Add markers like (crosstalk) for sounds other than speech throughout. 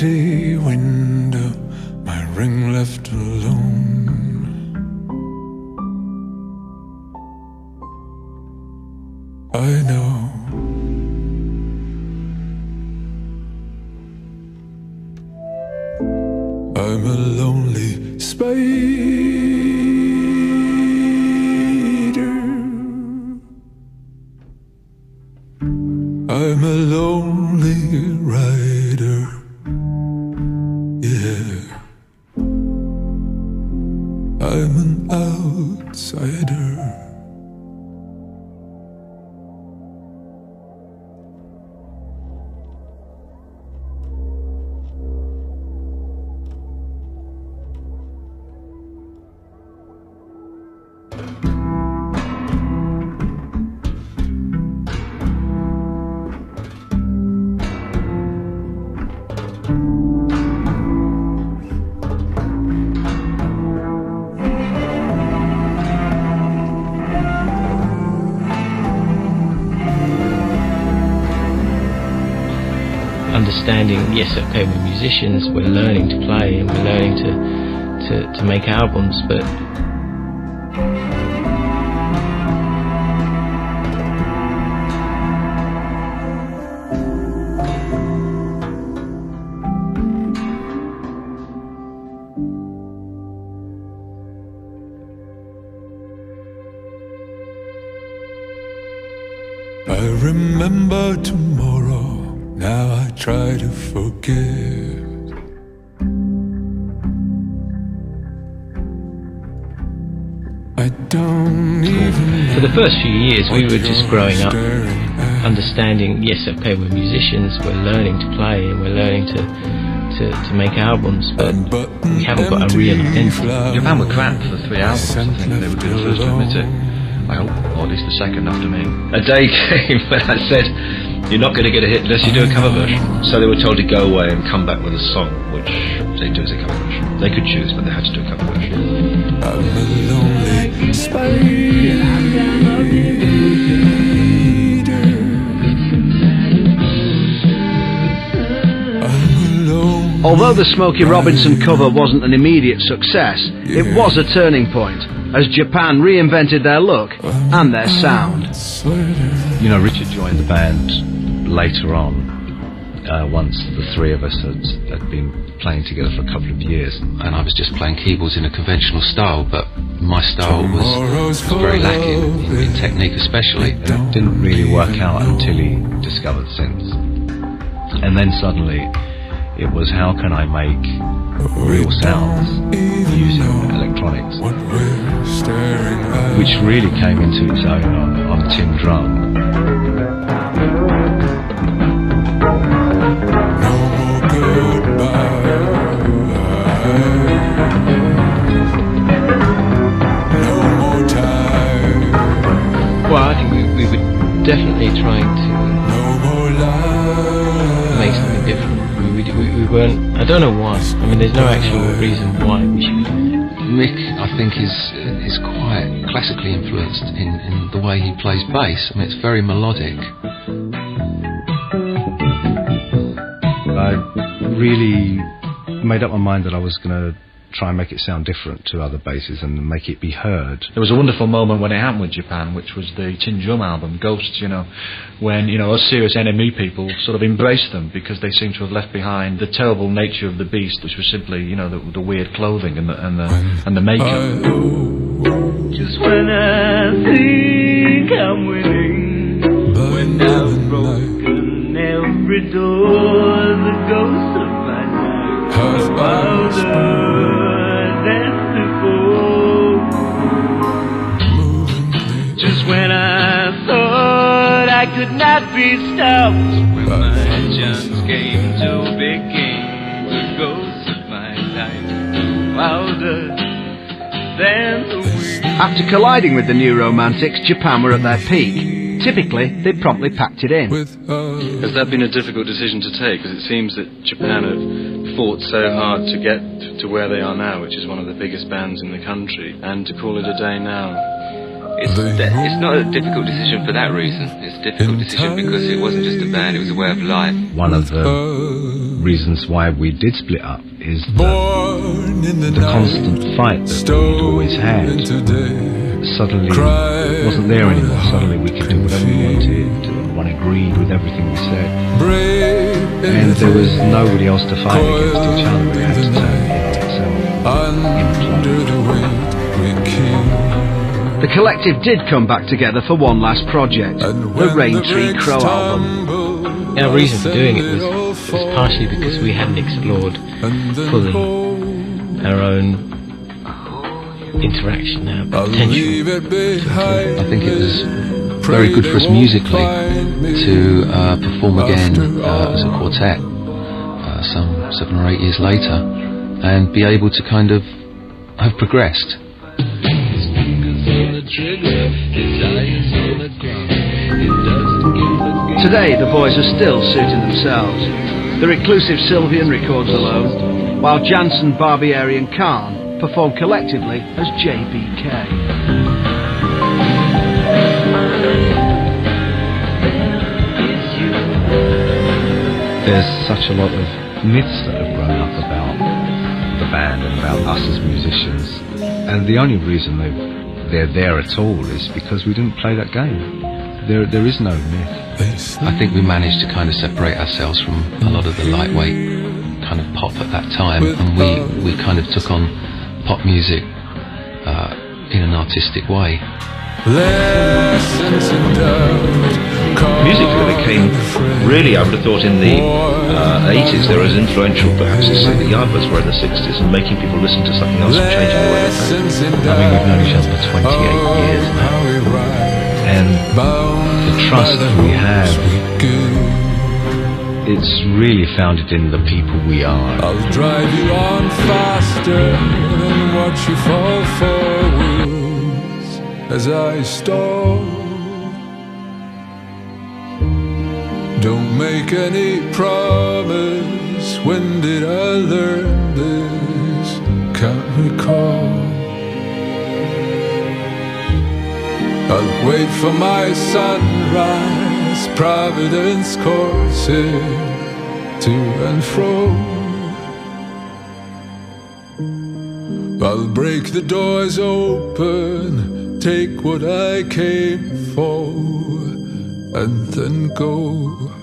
empty window, my ring left alone. I'm an outsider. Understanding, yes, okay, we're musicians, we're learning to play and we're learning to, to, to make albums, but I remember tomorrow, now I try to forget. I don't even for the first few years we were just growing up, understanding, yes, okay, we're musicians, we're learning to play and we're learning to, to, to make albums, but we haven't got a real identity. Japan were crap for the three albums. I think they would be the first to admit it. I hope, or at least the second after me. A day (laughs) came when I said, "You're not going to get a hit unless you do a cover version." So they were told to go away and come back with a song, which they do as a cover version. They could choose, but they had to do a cover version. I'm a lonely spider. I'm alone. Although the Smokey Robinson cover wasn't an immediate success, it was a turning point as Japan reinvented their look and their sound. You know, Richard joined the band later on. Uh, once the three of us had, had been playing together for a couple of years, and I was just playing keyboards in a conventional style, but my style was, was very lacking in, in technique, especially. And it didn't really work out until he discovered synths. And then suddenly, it was how can I make real sounds using electronics, What we're staring at. which really came into its own on, on a tin drum. Well, I think we, we were definitely trying to No more lies. make something different. We, we, we, we weren't, I don't know why. I mean, there's no actual reason why we should. Mick, I think, is is quite classically influenced in, in the way he plays bass. I mean, it's very melodic. I really made up my mind that I was going to try and make it sound different to other basses and make it be heard. There was a wonderful moment when it happened with Japan, which was the Tin Drum album, Ghosts, you know, when, you know, us serious NME people sort of embraced them because they seemed to have left behind the terrible nature of the beast, which was simply, you know, the, the weird clothing and the, and the, and the makeup. Just when I think I'm winning, when I've broken every door, the ghost of my life could not be stopped, when my chance came to begin, the ghost of my life is wilder than the wind. After colliding with the New Romantics, Japan were at their peak. Typically, they promptly packed it in. Has that been a difficult decision to take? Because it seems that Japan have fought so hard to get to where they are now, which is one of the biggest bands in the country, and to call it a day now. It's, that, it's not a difficult decision for that reason. It's a difficult decision because it wasn't just a band, it was a way of life. One of the reasons why we did split up is the, the constant fight that we'd always had. Suddenly it wasn't there anymore. Suddenly we could do whatever we wanted. One agreed with everything we said. And there was nobody else to fight against each other. We had to turn in ourselves. The collective did come back together for one last project, the Rain Tree Crow album. Our reason for doing it was, was partially because we hadn't explored fully our own interaction, our potential. I think it was very good for us musically to uh, perform again uh, as a quartet uh, some seven or eight years later and be able to kind of have progressed. Today, the boys are still suiting themselves. The reclusive Sylvian records alone, while Jansen, Barbieri, and Karn perform collectively as JBK. There's such a lot of myths that have grown up about the band and about us as musicians, and the only reason they've they're there at all is because we didn't play that game. There, there is no myth. I think we managed to kind of separate ourselves from a lot of the lightweight kind of pop at that time, and we, we kind of took on pop music uh, in an artistic way. Music really came, really, I would have thought in the uh, 80s, there as influential perhaps as the Yardbirds were in the 60s, and making people listen to something else and changing the way they played. I mean, we've known each other for 28 years now. And the trust that we have, it's really founded in the people we are. I'll drive you on faster than watch you fall forwards as I stall. Don't make any promise. When did I learn this? Can't recall. I'll wait for my sunrise. Providence courses to and fro. I'll break the doors open, take what I came for, and then go.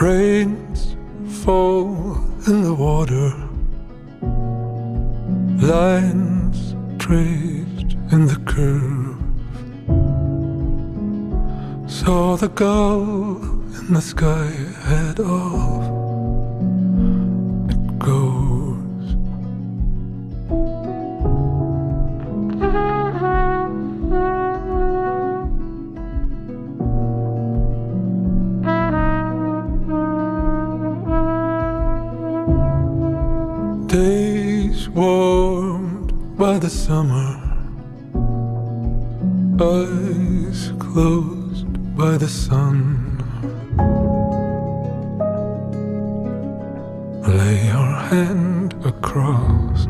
Rains fall in the water, lines traced in the curve. Saw the gull in the sky head off. Days warmed by the summer, eyes closed by the sun. Lay your hand across.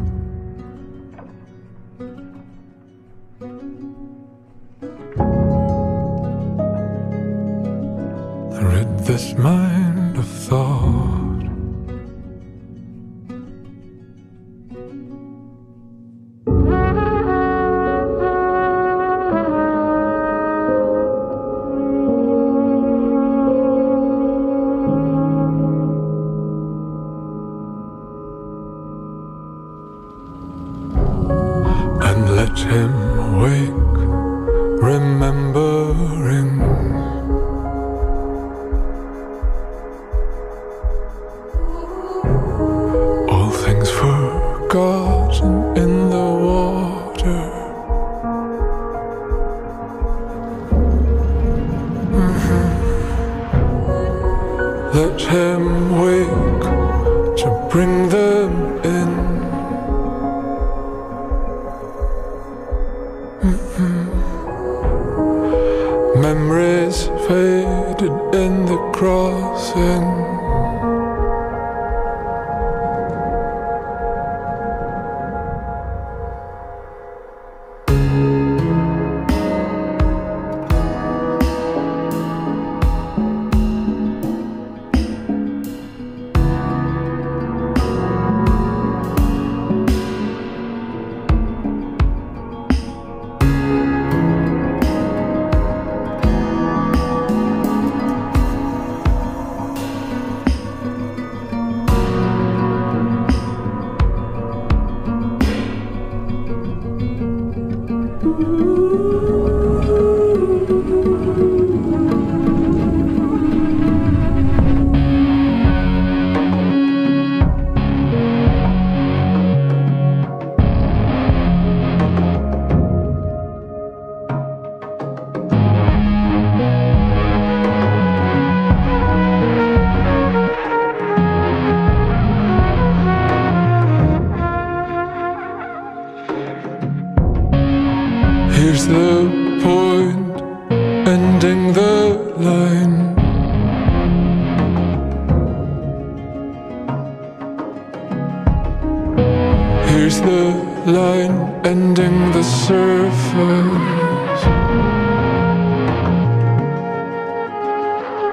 Here's the line ending the surface.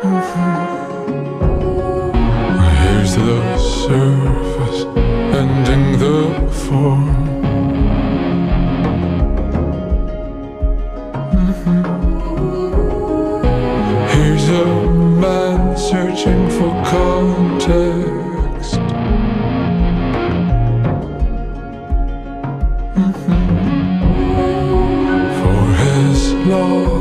Mm-hmm. Here's the surface ending the form Señor.